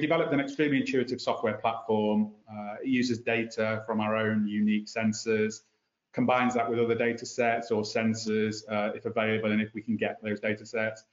developed an extremely intuitive software platform. Uh, it uses data from our own unique sensors, combines that with other data sets or sensors uh, if available and if we can get those data sets.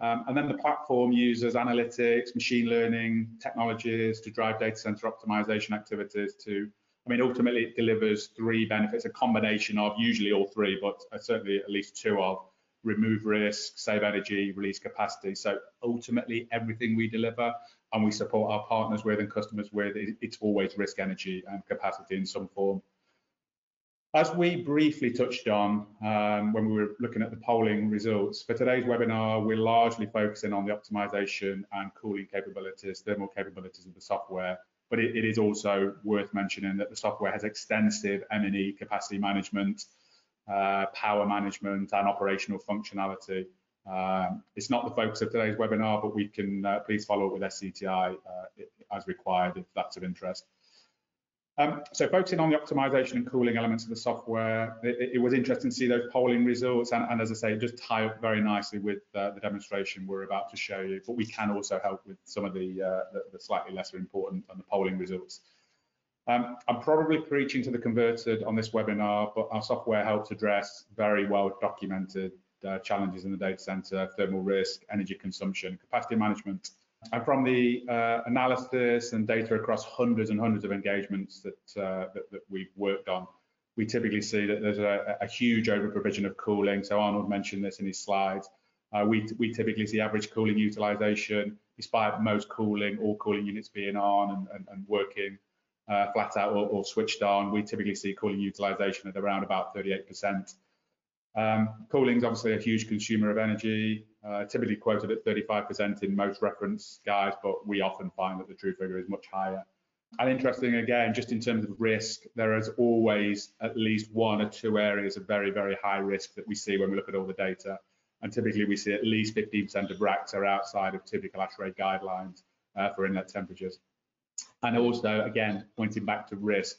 Um, and then the platform uses analytics, machine learning technologies to drive data center optimization activities to, I mean, ultimately it delivers three benefits, a combination of usually all three, but uh, certainly at least two of remove risk, save energy, release capacity. So ultimately everything we deliver and we support our partners with and customers with, it's always risk, energy and capacity in some form. As we briefly touched on um, when we were looking at the polling results, for today's webinar, we're largely focusing on the optimization and cooling capabilities, thermal capabilities of the software, but it, it is also worth mentioning that the software has extensive M&E capacity management, uh, power management and operational functionality. Um, it's not the focus of today's webinar, but we can uh, please follow up with SCTI uh, as required if that's of interest. Um, so focusing on the optimization and cooling elements of the software, it, it was interesting to see those polling results. And, and, as I say, just tie up very nicely with uh, the demonstration we're about to show you. But we can also help with some of the, uh, the, the, slightly lesser important and the polling results. Um, I'm probably preaching to the converted on this webinar, but our software helps address very well documented uh, challenges in the data center, thermal risk, energy consumption, capacity management, and from the uh, analysis and data across hundreds and hundreds of engagements that, uh, that, that, we've worked on, we typically see that there's a, a huge overprovision of cooling. So Arnold mentioned this in his slides. Uh, we, we typically see average cooling utilization, despite most cooling, all cooling units being on and, and, and working uh, flat out or, or, switched on. We typically see cooling utilization at around about 38%. Um, cooling is obviously a huge consumer of energy, uh, typically quoted at 35% in most reference guides, but we often find that the true figure is much higher. And interesting again, just in terms of risk, there is always at least one or two areas of very, very high risk that we see when we look at all the data. And typically we see at least 15% of racks are outside of typical ASHRAE guidelines uh, for inlet temperatures. And also, again, pointing back to risk,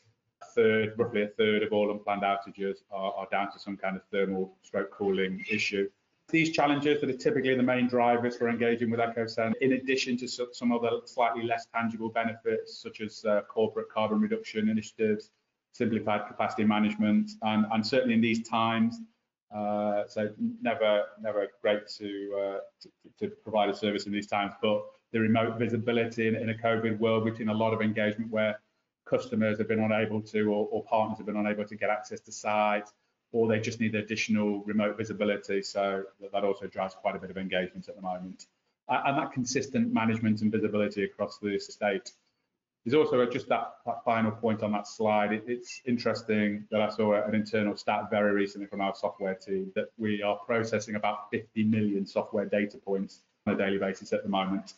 third, roughly a third of all unplanned outages are, are down to some kind of thermal stroke cooling issue. These challenges that are typically the main drivers for engaging with EkkoSense, in addition to some other slightly less tangible benefits, such as uh, corporate carbon reduction initiatives, simplified capacity management, and, and certainly in these times, uh, so never, never great to, uh, to, to provide a service in these times, but the remote visibility in, in a COVID world, we've seen a lot of engagement where customers have been unable to or, or, partners have been unable to get access to sites, or they just need additional remote visibility. So that also drives quite a bit of engagement at the moment. And that consistent management and visibility across the estate. There's also just that, that final point on that slide. It, it's interesting that i saw an internal stat very recently from our software team that we are processing about 50 million software data points on a daily basis at the moment